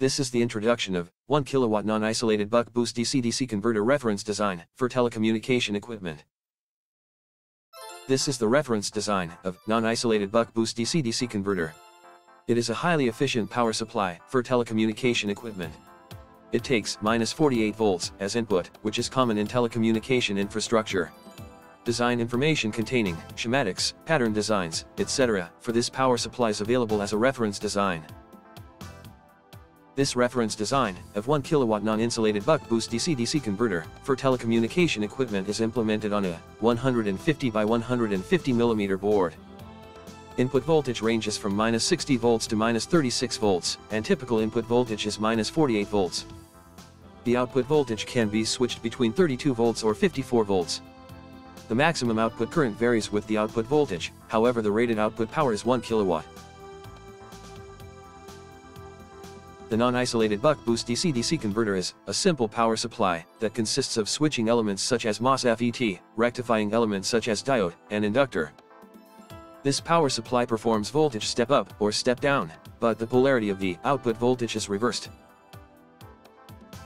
This is the introduction of 1 kilowatt non-isolated buck boost DC-DC converter reference design for telecommunication equipment. This is the reference design of non-isolated buck boost DC-DC converter. It is a highly efficient power supply for telecommunication equipment. It takes minus 48 volts as input, which is common in telecommunication infrastructure. Design information containing schematics, pattern designs, etc. for this power supply is available as a reference design. This reference design of 1 kilowatt non-insulated buck boost DC-DC converter for telecommunication equipment is implemented on a 150 by 150 millimeter board. Input voltage ranges from minus 60 volts to minus 36 volts, and typical input voltage is minus 48 volts. The output voltage can be switched between 32 volts or 54 volts. The maximum output current varies with the output voltage, however the rated output power is 1 kilowatt. The non-isolated buck boost DC-DC converter is a simple power supply that consists of switching elements such as MOSFET, rectifying elements such as diode, and inductor. This power supply performs voltage step up or step down, but the polarity of the output voltage is reversed.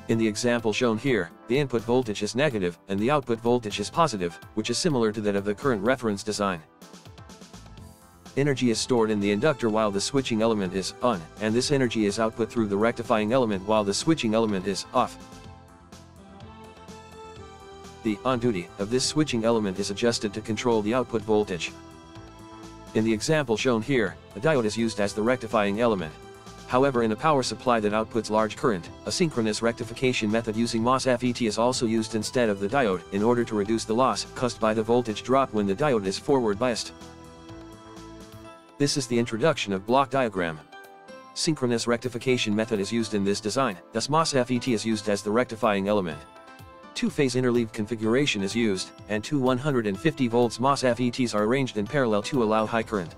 In the example shown here, the input voltage is negative and the output voltage is positive, which is similar to that of the current reference design. Energy is stored in the inductor while the switching element is on, and this energy is output through the rectifying element while the switching element is off. The on duty of this switching element is adjusted to control the output voltage. In the example shown here, a diode is used as the rectifying element. However in a power supply that outputs large current, a synchronous rectification method using MOSFET is also used instead of the diode in order to reduce the loss caused by the voltage drop when the diode is forward biased. This is the introduction of block diagram. Synchronous rectification method is used in this design, thus MOSFET is used as the rectifying element. Two-phase interleaved configuration is used, and two 150 volts MOSFETs are arranged in parallel to allow high current.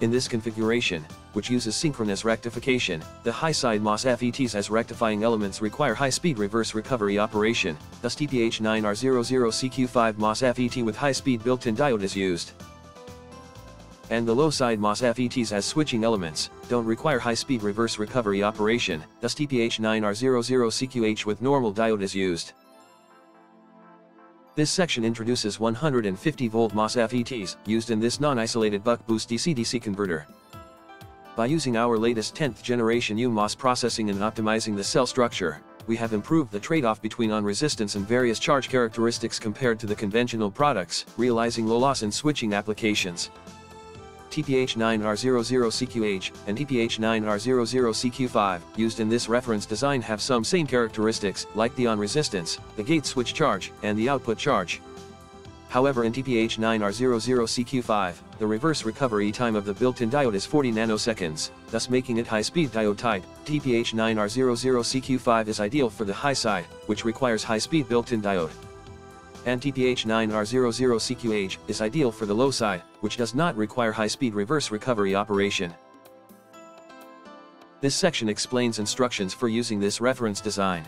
In this configuration, which uses synchronous rectification, the high-side MOSFETs as rectifying elements require high-speed reverse recovery operation, thus TPH9R00CQ5 MOSFET with high-speed built-in diode is used and the low-side MOSFETs as switching elements, don't require high-speed reverse recovery operation, thus TPH9R00CQH with normal diode is used. This section introduces 150-volt MOSFETs used in this non-isolated buck-boost DC-DC converter. By using our latest 10th generation UMOS processing and optimizing the cell structure, we have improved the trade-off between on-resistance and various charge characteristics compared to the conventional products, realizing low loss in switching applications. TPH9R00CQH and TPH9R00CQ5 used in this reference design have some same characteristics like the on resistance, the gate switch charge, and the output charge. However in TPH9R00CQ5, the reverse recovery time of the built-in diode is 40 nanoseconds, thus making it high-speed diode type. TPH9R00CQ5 is ideal for the high side, which requires high-speed built-in diode and TPH9R00CQH is ideal for the low side, which does not require high-speed reverse recovery operation. This section explains instructions for using this reference design.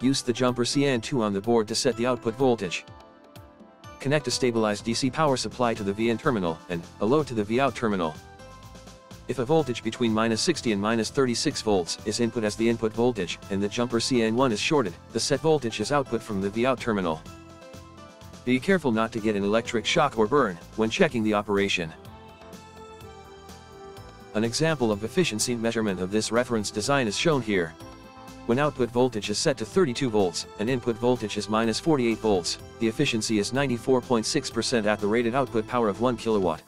Use the jumper CN2 on the board to set the output voltage. Connect a stabilized DC power supply to the VIN terminal and a load to the Vout terminal. If a voltage between minus 60 and minus 36 volts is input as the input voltage and the jumper CN1 is shorted, the set voltage is output from the Vout terminal. Be careful not to get an electric shock or burn when checking the operation. An example of efficiency measurement of this reference design is shown here. When output voltage is set to 32 volts and input voltage is minus 48 volts, the efficiency is 94.6% at the rated output power of 1 kilowatt.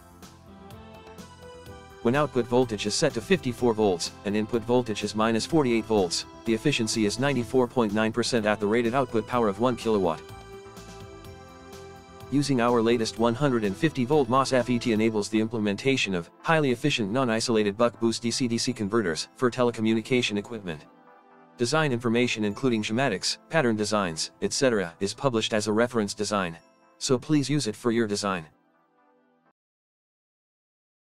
When output voltage is set to 54 volts, and input voltage is minus 48 volts, the efficiency is 94.9% at the rated output power of 1 kilowatt. Using our latest 150 volt MOSFET enables the implementation of highly efficient non-isolated buck-boost DC-DC converters for telecommunication equipment. Design information including schematics, pattern designs, etc. is published as a reference design. So please use it for your design.